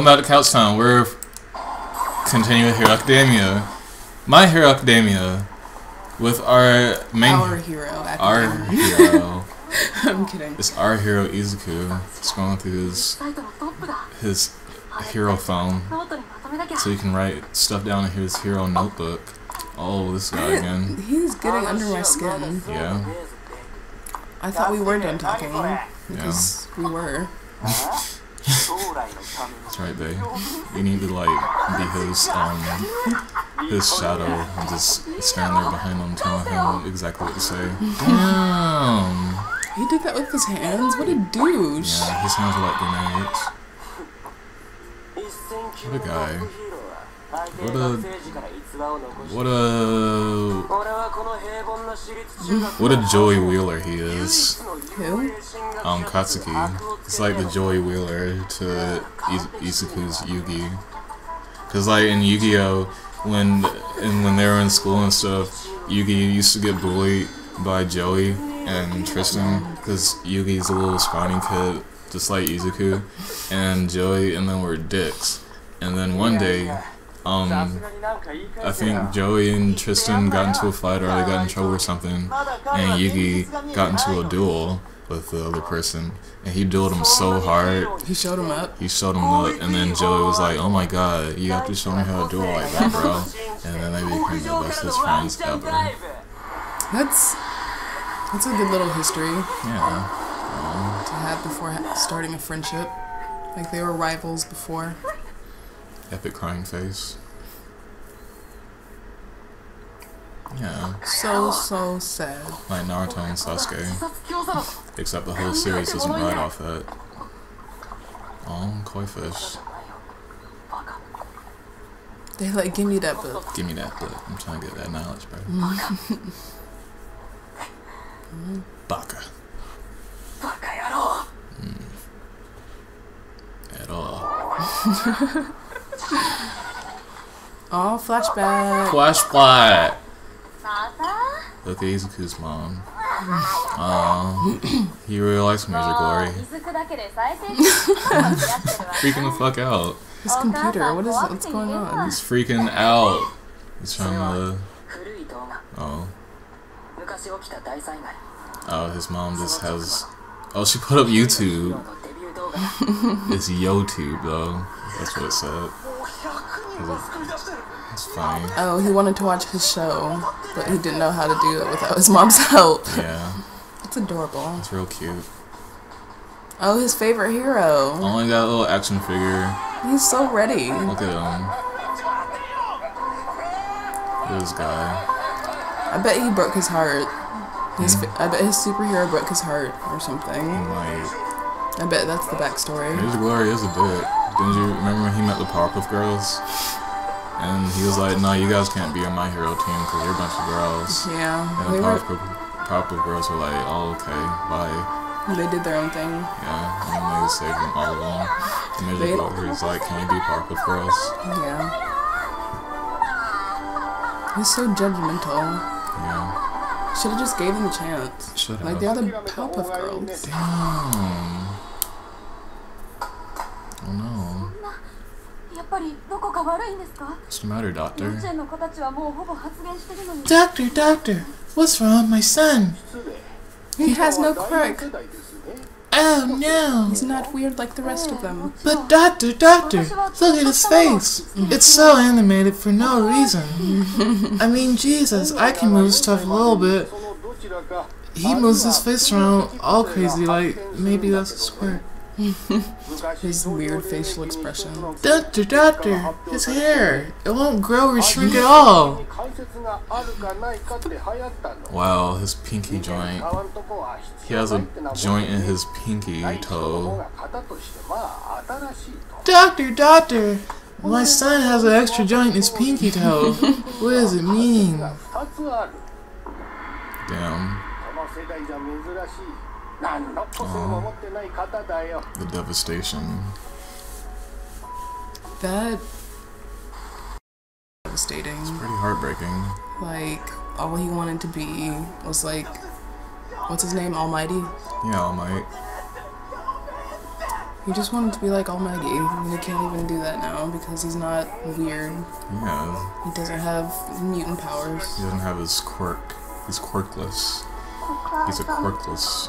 Welcome back to Couch We're continuing Hero Academia. My Hero Academia with our main our hero academia. our hero. I'm kidding. It's our hero Izuku scrolling through his his hero phone, so he can write stuff down in his hero notebook. Oh, this guy again. He's getting under my skin. Yeah. I thought we were done talking because yeah. we were. That's right, babe. You need to like be his um his shadow and just stand there behind him telling him exactly what to say. Damn. He did that with his hands? What a douche. Yeah, his hands are like grenades. What a guy. What a what a what a Joey Wheeler he is. Who? Um, Katsuki. It's like the Joey Wheeler to Is- Izuku's Yugi. Cause like in Yu-Gi-Oh, when and when they were in school and stuff, Yugi used to get bullied by Joey and Tristan, cause Yugi's a little scrawny kid, just like Izuku, and Joey and them were dicks. And then one day, um, I think Joey and Tristan got into a fight or they got in trouble or something, and Yugi got into a duel with the other person, and he dueled him so hard, He showed him up. he showed him up, and then Joey was like, "Oh my god, you have to show me how to duel like that, bro." And then they became the bestest friends ever. That's that's a good little history Yeah, to have before ha- starting a friendship. Like they were rivals before epic crying face. Yeah. So, so sad. Like Naruto and Sasuke. Except the whole series isn't right off that. Oh, koi fish. They like, give me that book. Give me that book. I'm trying to get that knowledge, bro. Mm-hmm. Baka. Baka at all. Mm. At all. Oh, flashback. Flashback. Look at Izuku's mom. Oh, he really likes Major Glory. freaking the fuck out. His computer. What is? It? What's going on? He's freaking out. He's trying to. Oh. Oh, his mom just has. Oh, she put up YouTube. it's YoTube though. That's what it said. It's funny. Oh, he wanted to watch his show, but he didn't know how to do it without his mom's help. Yeah, It's adorable. it's real cute. Oh, his favorite hero. Only got a little action figure. He's so ready. Look at him. This guy. I bet he broke his heart. His, hmm? I bet his superhero broke his heart or something. Like, I bet that's the backstory. His Glory is a dick. Didn't you remember when he met the Powerpuff Girls? And he was like, "No, you guys can't be on my hero team because you're a bunch of girls." Yeah, And the. Powerpuff, Powerpuff Girls were like, "Oh, okay, bye." They did their own thing. Yeah, and they saved them all alone. And They- Glory's like, "Can you be Powerpuff Girls?" Yeah. He's so judgmental. Yeah. Should have just gave him a chance. Should have. Like the other Powerpuff Girls. Damn. Oh no. やっぱりどこか悪いんですか What's the matter, 幼稚 Doctor? 園の子たちはもうほぼ発言してるのに Doctor, Doctor, what's wrong with my son? He has no quirk. Oh no. He's not weird like the rest of them. But Doctor, Doctor, look at his face. It's so animated for no reason. I mean, Jesus, I can move stuff a little bit. He moves his face around all crazy, like maybe that's a squirt. His weird facial expression. Doctor, Doctor, his hair. It won't grow or shrink at all. Wow, his pinky joint. He has a joint in his pinky toe. Doctor, doctor, my son has an extra joint in his pinky toe. What does it mean? Damn, Ah, the devastation. That devastating. It's pretty heartbreaking. Like all he wanted to be was like, what's his name? All Might. Yeah, All Might. He just wanted to be like All Might, and he can't even do that now because he's not weird. Yeah, He doesn't have mutant powers. he doesn't have his quirk. He's quirkless. He's a quirkless.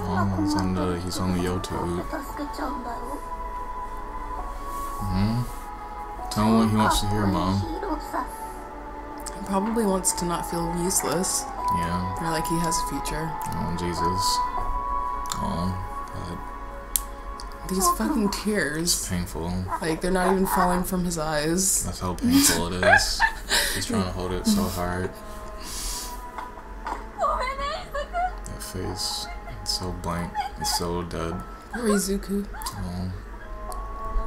Oh, he's on the he's on YouTube. Hmm. Tell him what he wants to hear, mom. He probably wants to not feel useless. Yeah. Or like he has a future. Oh Jesus. Oh God. These fucking tears. It's painful. Like they're not even falling from his eyes. That's how painful it is. He's trying to hold it so hard. That face so blank. and so dead. Rizuku. Um,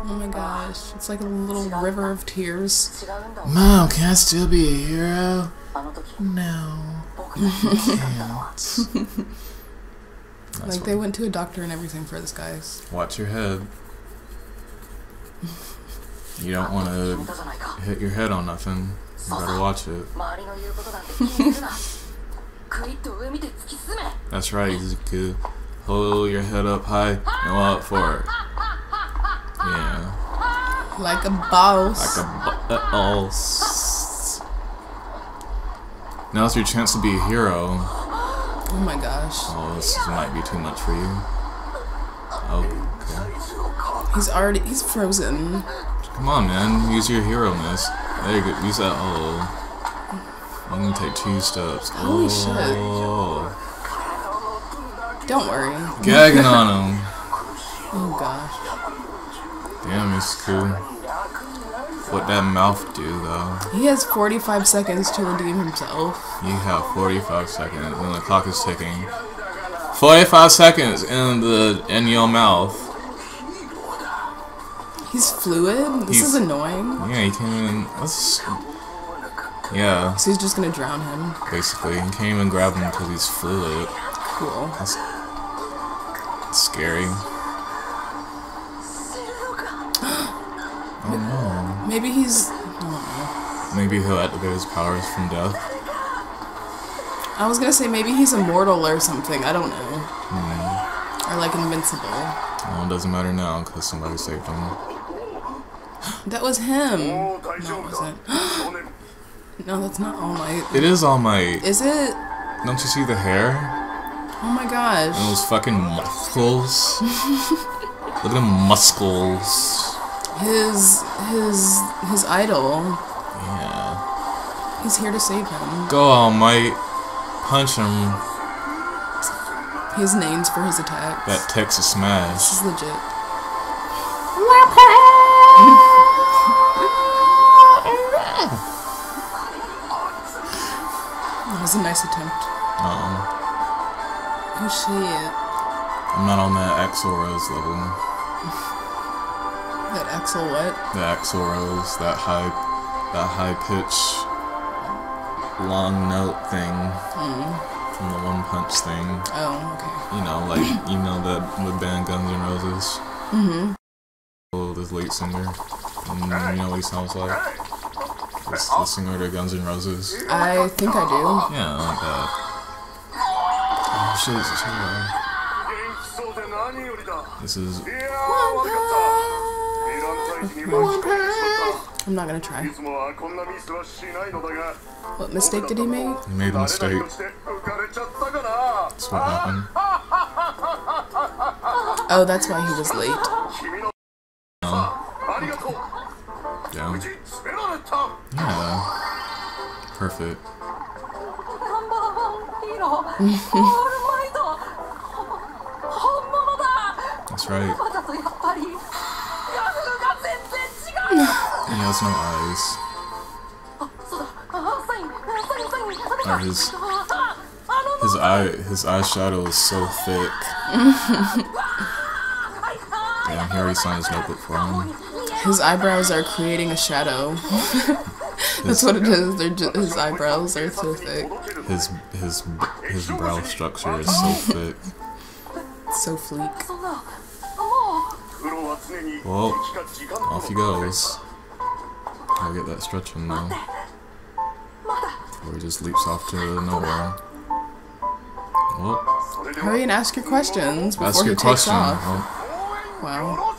oh my gosh. It's like a little river of tears. Mom, can I still be a hero? No. like they went to a doctor and everything for this guys. Watch your head. You don't want to hit your head on nothing. You better watch it. That's right, Izuku. Hold your head up high and walk forward. Yeah. Like a boss. Like a bu- uh, boss. Now's your chance to be a hero. oh my gosh. Oh, this might be too much for you. Okay. He's already he's frozen. Come on, man. Use your hero miss. There you go. Use that. Oh. I'm gonna take two steps. Holy shit. oh. Don't worry. Gagging on him. Oh gosh. Damn, it's cool. What that mouth do, though? He has 45 seconds to redeem himself. You have 45 seconds, and the clock is ticking. 45 seconds in the in your mouth. He's fluid. This He's- is annoying. Yeah, he can't even. Yeah. So he's just gonna drown him. Basically, he can't even grab him because he's fluid. Cool. That's scary. oh no. Maybe he's. Maybe he'll activate his powers from death. I was gonna say maybe he's immortal or something. I don't know. Mm. Or like invincible. Well, it doesn't matter now because somebody saved him. that was him. Oh, no, it wasn't. 少年 No, that's not All Might. It is All Might. Is it? Don't you see the hair? Oh my gosh. And those fucking muscles. Look at them muscles. His his his idol. Yeah. He's here to save him. Go All Might. Punch him. His has names for his attacks. That Texas smash. This smash. is legit. was a nice attempt. Um, Oh shit. I'm not on that Axl Rose level. That Axl what? The Axl Rose, that high, that high pitch, long note thing from the One Punch thing. Oh, okay. You know, like you know that the band Guns N' Roses. Mm-hmm. Oh, this lead singer. And you know what he sounds like? just listening to Guns N' Roses? I think I do. Yeah, like that. Oh shit, it's a This is. I'm not gonna try. What mistake did he make? He made a mistake. That's what happened. Oh, that's why he was late. Oh. Yeah. Yeah. Perfect. That's right. He has no eyes. Uh, his his eye his eyeshadow is so thick. Damn, he already signed his notebook for him. His eyebrows are creating a shadow. That's what it is. They're his eyebrows are so thick. His his his brow structure is so thick. so sleek. Well, off he goes. I'll get that stretching now. Or he just leaps off to nowhere. Well, Hurry and ask your questions before ask your he takes question. off. Well. Wow.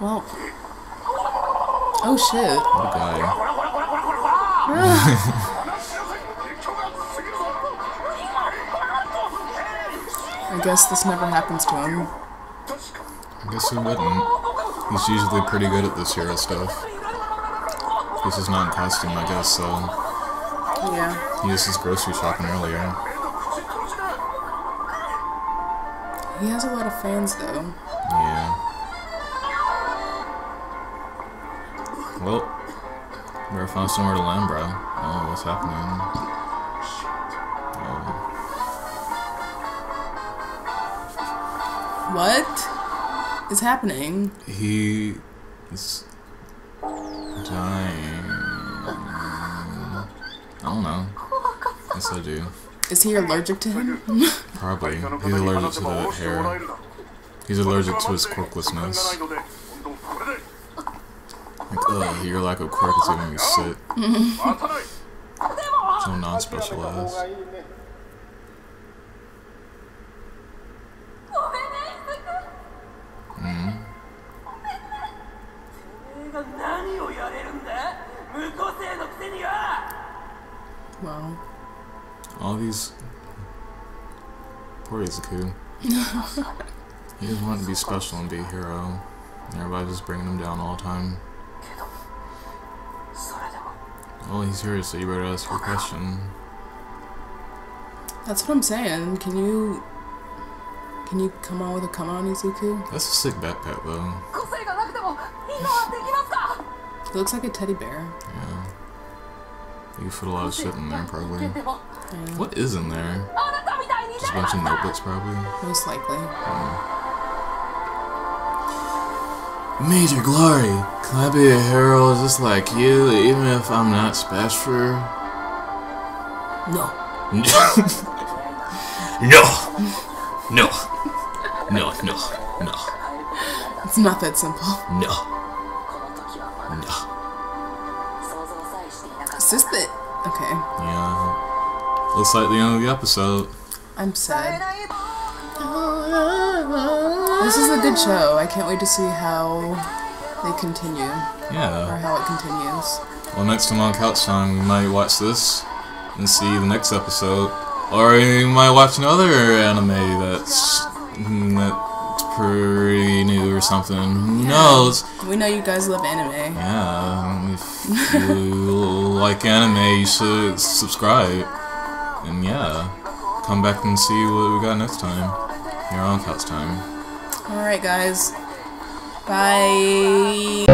Well. Oh shit. Oh god. I guess this never happens to him. I guess he wouldn't. He's usually pretty good at this hero stuff. This is not in costume, I guess, so... Yeah. He was just grocery shopping earlier. He has a lot of fans, though. Yeah. found somewhere to land, bro. Oh, what's happening? Oh. What is happening? He is dying. I don't know. Yes, I do. Is he allergic to him? Probably. He's allergic to the hair. He's allergic to his quirklessness uh, your lack of quirk is getting me sick. so non-specialized. Hmm? Wow. All these poor Izuku. he just wanted to be special and be a hero. And everybody's just bringing him down all the time. Well, he's here, so you better ask your question. That's what I'm saying. Can you... Can you come on with a come on, Izuku? That's a sick backpack, though. it looks like a teddy bear. Yeah. You can fit a lot of shit in there, probably. Yeah. What is in there? Just a bunch of notebooks, probably. Most likely. Yeah. Major Glory, can I be a hero just like you, even if I'm not special? No. no. No. No. No. No. It's not that simple. No. No. Is this the... Okay. Yeah. Looks like the end of the episode. I'm sad. ない This is a good ah. show. I can't wait to see how they continue Yeah. or how it continues. Well, next time on Couch Time, we might watch this and see the next episode. Or we might watch another anime that's, that's pretty new or something. Who knows? We know you guys love anime. Yeah, if you like anime, you should subscribe. And yeah, come back and see what we got next time. Here on Couch Time. All right, guys. Bye.